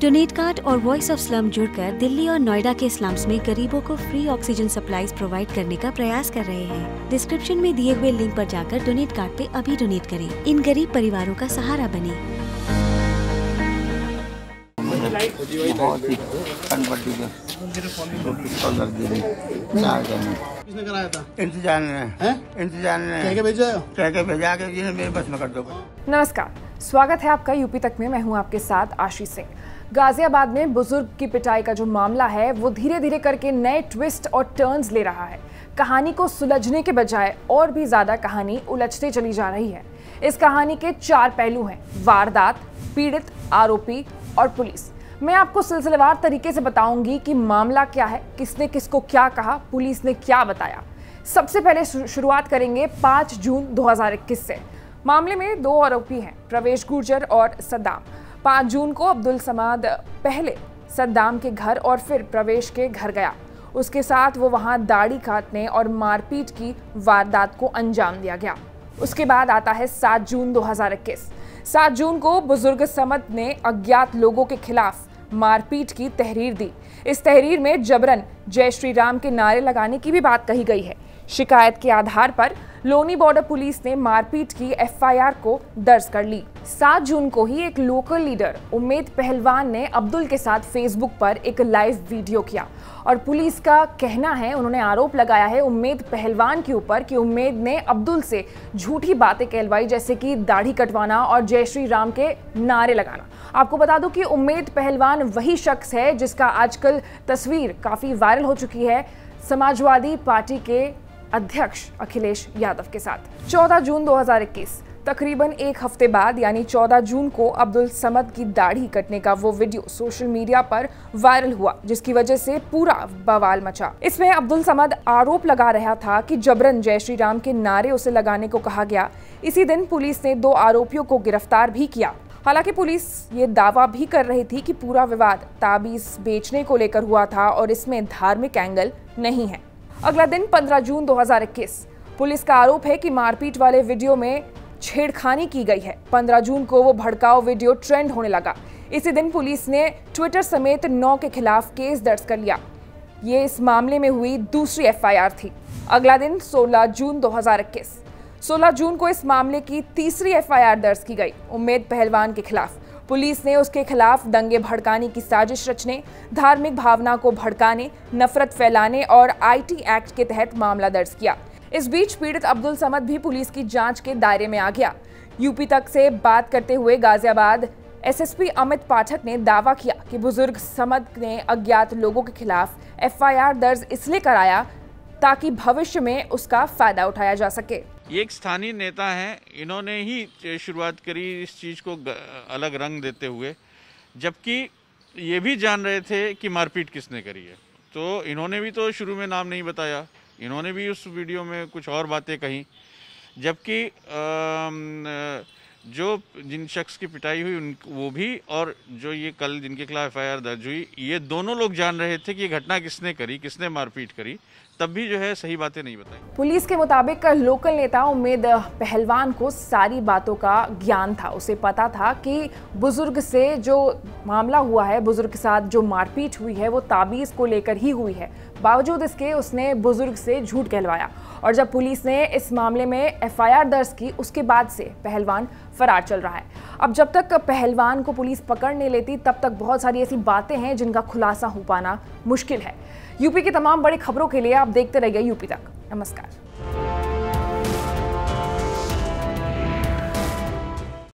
Donate card और voice of slum जुड़कर दिल्ली और नोएडा के स्लम्स में गरीबों को फ्री ऑक्सीजन सप्लाईज प्रोवाइड करने का प्रयास कर रहे हैं डिस्क्रिप्शन में दिए हुए लिंक पर जाकर डोनेट कार्ड पे अभी डोनेट करें इन गरीब परिवारों का सहारा बने ही है नमस्कार स्वागत है आपका यूपी तक में मैं हूँ आपके साथ आशीष सिंह गाजियाबाद में बुज़ुर्ग की पिटाई का जो मामला है, वो धीरे धीरे करके नए ट्विस्ट और टर्न्स ले रहा है। कहानी को सुलझने के बजाय और भी ज़्यादा कहानी उलझते चली जा रही है। इस कहानी के चार पहलू हैं, वारदात, पीड़ित, आरोपी और पुलिस। मैं आपको सिलसिलेवार तरीके से बताऊँगी कि मामला क्या है, किसने किसको क्या कहा, पुलिस ने क्या बताया। सबसे पहले शुरुआत करेंगे 5 जून 2021 से। मामले में दो आरोपी हैं, प्रवेश गुर्जर और सद्दाम। 5 जून को अब्दुल समाद पहले सद्दाम के घर और फिर प्रवेश के घर गया। उसके साथ वो वहाँ दाढ़ी काटने और मारपीट की वारदात को अंजाम दिया गया। उसके बाद आता है 7 जून 2021 7 जून को बुज़ुर्ग समद ने अज्ञात लोगों के खिलाफ मारपीट की तहरीर दी। इस तहरीर में जबरन जय श्री राम के नारे लगाने की भी बात कही गई है। शिकायत के आधार पर लोनी बॉर्डर पुलिस ने मारपीट की एफआईआर को दर्ज कर ली। 7 जून को ही एक लोकल लीडर, उम्मेद पहलवान ने अब्दुल के साथ फेसबुक पर एक लाइव वीडियो किया। और पुलिस का कहना है, उन्होंने आरोप लगाया है उम्मेद पहलवान के ऊपर कि उम्मेद ने अब्दुल से झूठी बातें कहलवाई, जैसे कि दाढ़ी कटवाना और जय श्री राम के नारे लगाना। आपको बता दूँ कि उम्मेद पहलवान वही शख्स है जिसका आजकल तस्वीर काफ़ी वायरल हो चुकी है। समाजवादी पार्टी के अध्यक्ष अखिलेश यादव के साथ। 14 जून 2021 तकरीबन एक हफ़्ते बाद, यानी 14 जून को अब्दुल समद की दाढ़ी कटने का वो वीडियो सोशल मीडिया पर वायरल हुआ, जिसकी वजह से पूरा बवाल मचा। इसमें अब्दुल समद आरोप लगा रहा था कि जबरन जय श्री राम के नारे उसे लगाने को कहा गया। इसी दिन पुलिस ने दो आरोपियों को गिरफ़्तार भी किया। हालाँकि पुलिस ये दावा भी कर रही थी कि पूरा विवाद ताबीज बेचने को लेकर हुआ था और इसमें धार्मिक एंगल नहीं है। अगला दिन 15 जून 2021 पुलिस का आरोप है कि मारपीट वाले वीडियो में छेड़खानी की गई है। 15 जून को वो भड़काऊ वीडियो ट्रेंड होने लगा। इसी दिन पुलिस ने ट्विटर समेत नौ के खिलाफ केस दर्ज कर लिया। ये इस मामले में हुई दूसरी एफआईआर थी। अगला दिन 16 जून 2021 16 जून को इस मामले की तीसरी एफआईआर दर्ज की गई। उम्मेद पहलवान के खिलाफ। पुलिस ने उसके खिलाफ दंगे भड़काने की साजिश रचने, धार्मिक भावना को भड़काने, नफरत फैलाने और आईटी एक्ट के तहत मामला दर्ज किया। इस बीच पीड़ित अब्दुल समद भी पुलिस की जाँच के दायरे में आ गया। यूपी तक से बात करते हुए गाजियाबाद, एसएसपी अमित पाठक ने दावा किया कि बुज़ुर्ग समद ने अज्ञात लोगों के खिलाफ एफआईआर दर्ज इसलिए कराया ताकि भविष्य में उसका फ़ायदा उठाया जा सके। ये एक स्थानीय नेता हैं, इन्होंने ही शुरुआत करी इस चीज़ को अलग रंग देते हुए, जबकि ये भी जान रहे थे कि मारपीट किसने करी है। तो इन्होंने भी तो शुरू में नाम नहीं बताया, इन्होंने भी उस वीडियो में कुछ और बातें कही, जबकि जो जिन शख्स की पिटाई हुई, उन, वो भी और जो ये कल जिनके खिलाफ एफआईआर दर्ज हुई, ये दोनों लोग जान रहे थे कि ये घटना किसने करी, किसने मारपीट करी, तब भी जो है सही बातें नहीं बताई। पुलिस के मुताबिक लोकल नेता उम्मेद पहलवान को सारी बातों का ज्ञान था। उसे पता था कि बुज़ुर्ग से जो मामला हुआ है, बुज़ुर्ग के साथ जो मारपीट हुई है, वो ताबीज को लेकर ही हुई है। बावजूद इसके उसने बुज़ुर्ग से झूठ कहलवाया। और जब पुलिस ने इस मामले में एफआईआर दर्ज की, उसके बाद से पहलवान फरार चल रहा है। अब जब तक पहलवान को पुलिस पकड़ नहीं लेती, तब तक बहुत सारी ऐसी बातें हैं जिनका खुलासा हो पाना मुश्किल है। यूपी की तमाम बड़ी खबरों के लिए आप देखते रहिए यूपी तक। नमस्कार।